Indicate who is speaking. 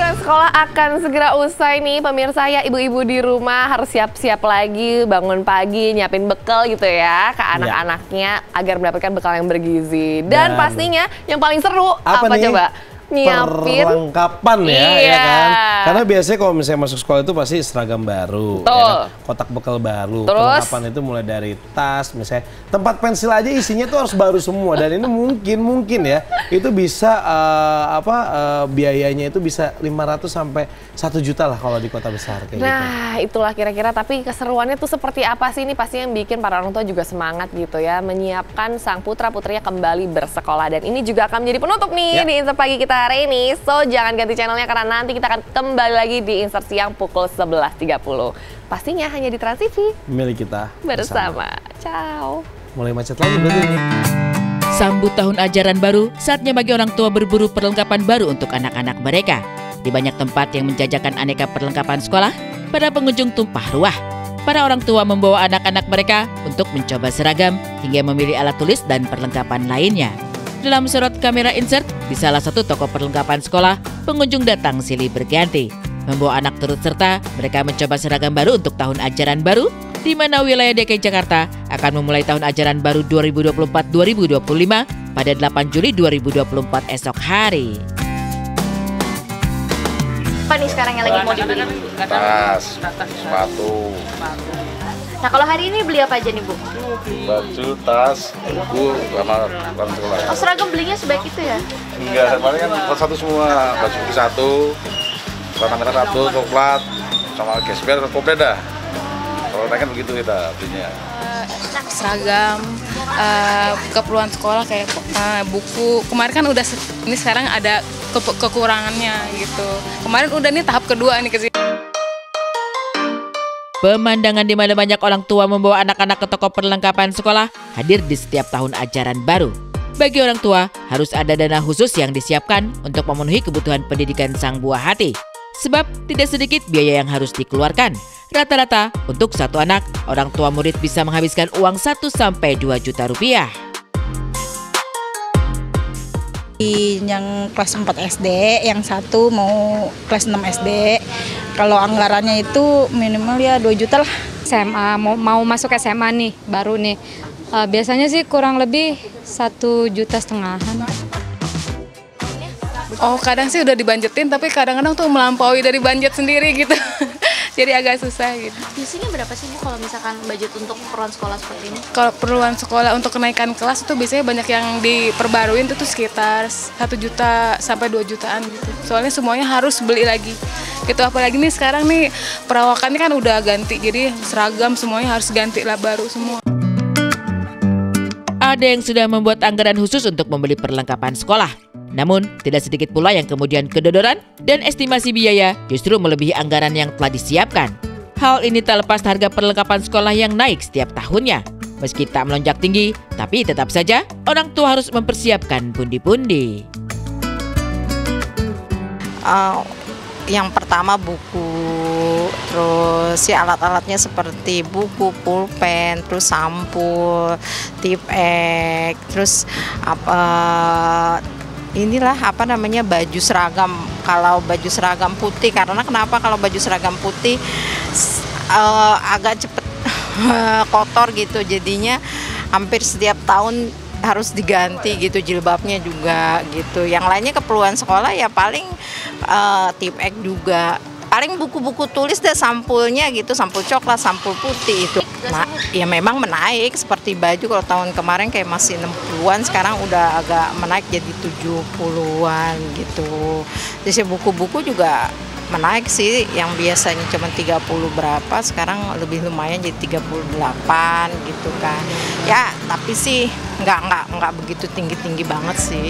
Speaker 1: liburan sekolah akan segera usai nih. Pemirsa ya ibu-ibu di rumah harus siap-siap lagi bangun pagi nyiapin bekal gitu ya ke anak-anaknya agar mendapatkan bekal yang bergizi. Dan,
Speaker 2: Dan-
Speaker 1: pastinya yang paling seru
Speaker 2: Apa
Speaker 1: apa,
Speaker 2: nih?
Speaker 1: coba nyiapin
Speaker 2: perlengkapan ya, ya
Speaker 1: Iya.
Speaker 2: kan? Karena biasanya kalau misalnya masuk sekolah itu pasti seragam baru, ya
Speaker 1: Betul.
Speaker 2: kan? kotak bekal baru.
Speaker 1: Terus?
Speaker 2: Perlengkapan itu mulai dari tas, misalnya tempat pensil aja isinya tuh harus baru semua. Dan ini mungkin mungkin ya itu bisa eh, apa eh, biayanya itu bisa 500 sampai 1 juta lah kalau di kota besar kayak gitu.
Speaker 1: Nah, itulah kira-kira tapi keseruannya tuh seperti apa sih ini pasti yang bikin para orang tua juga semangat gitu ya menyiapkan sang putra-putrinya kembali bersekolah dan ini juga akan menjadi penutup nih
Speaker 2: Ya.
Speaker 1: di Insert Pagi kita hari ini. So, jangan ganti channelnya karena nanti kita akan kembali lagi di Insert Siang pukul 11.30. Pastinya hanya di Trans TV
Speaker 2: Milik kita
Speaker 1: bersama. Ciao.
Speaker 2: Mulai macet lagi berarti ini.
Speaker 3: Sambut tahun ajaran baru, saatnya bagi orang tua berburu perlengkapan baru untuk anak-anak mereka. Di banyak tempat yang menjajakan aneka perlengkapan sekolah, para pengunjung tumpah ruah. Para orang tua membawa anak-anak mereka untuk mencoba seragam hingga memilih alat tulis dan perlengkapan lainnya. Dalam sorot kamera insert, di salah satu toko perlengkapan sekolah, pengunjung datang silih berganti. Membawa anak turut serta, mereka mencoba seragam baru untuk tahun ajaran baru, di mana wilayah DKI Jakarta akan memulai tahun ajaran baru 2024-2025 pada 8 Juli 2024 esok hari.
Speaker 4: Apa nih sekarang yang lagi mau dibeli?
Speaker 5: tas, sepatu,
Speaker 4: Nah kalau hari ini beli apa aja nih Bu?
Speaker 5: baju, tas, buku, sama barang sekolah.
Speaker 4: Oh seragam belinya sebaik itu ya?
Speaker 5: Enggak, kemarin kan satu semua, baju putih satu, celana merah satu, coklat, sama gesper komplit dah. Kalau naik kan begitu kita belinya.
Speaker 6: seragam, eh, keperluan sekolah kayak eh, buku. Kemarin kan udah ini sekarang ada ke- kekurangannya gitu. Kemarin udah nih tahap kedua nih ke sini.
Speaker 3: Pemandangan di mana banyak orang tua membawa anak-anak ke toko perlengkapan sekolah hadir di setiap tahun ajaran baru. Bagi orang tua, harus ada dana khusus yang disiapkan untuk memenuhi kebutuhan pendidikan sang buah hati. Sebab tidak sedikit biaya yang harus dikeluarkan. Rata-rata, untuk satu anak, orang tua murid bisa menghabiskan uang 1-2 juta rupiah.
Speaker 7: yang kelas 4 SD, yang satu mau kelas 6 SD. Kalau anggarannya itu minimal ya 2 juta lah.
Speaker 8: SMA mau, mau masuk SMA nih baru nih Eh, biasanya sih kurang lebih satu juta setengahan
Speaker 6: Oh kadang sih udah dibanjetin tapi kadang-kadang tuh melampaui dari budget sendiri gitu. Jadi agak susah gitu.
Speaker 4: Biasanya berapa sih Bu kalau misalkan budget untuk keperluan sekolah seperti ini?
Speaker 6: Kalau perluan sekolah untuk kenaikan kelas itu biasanya banyak yang diperbaruin itu tuh sekitar 1 juta sampai 2 jutaan gitu. Soalnya semuanya harus beli lagi. Gitu apalagi nih sekarang nih perawakannya kan udah ganti. Jadi seragam semuanya harus ganti lah baru semua.
Speaker 3: Ada yang sudah membuat anggaran khusus untuk membeli perlengkapan sekolah. Namun, tidak sedikit pula yang kemudian kedodoran dan estimasi biaya justru melebihi anggaran yang telah disiapkan. Hal ini tak lepas harga perlengkapan sekolah yang naik setiap tahunnya. Meski tak melonjak tinggi, tapi tetap saja orang tua harus mempersiapkan pundi-pundi.
Speaker 7: Uh, yang pertama buku, terus si alat-alatnya seperti buku, pulpen, terus sampul, tip ek, terus apa inilah apa namanya baju seragam. Kalau baju seragam putih karena kenapa kalau baju seragam putih eh, agak cepet kotor gitu jadinya hampir setiap tahun harus diganti gitu jilbabnya juga gitu. Yang lainnya keperluan sekolah ya paling eh, tip ek juga. Paling buku-buku tulis deh sampulnya gitu, sampul coklat, sampul putih itu. Nah, ya memang menaik seperti baju kalau tahun kemarin kayak masih 60-an, sekarang udah agak menaik jadi 70-an gitu. Ya buku-buku juga menaik sih yang biasanya cuma 30 berapa sekarang lebih lumayan jadi 38 gitu kan ya tapi sih nggak nggak nggak begitu tinggi tinggi banget sih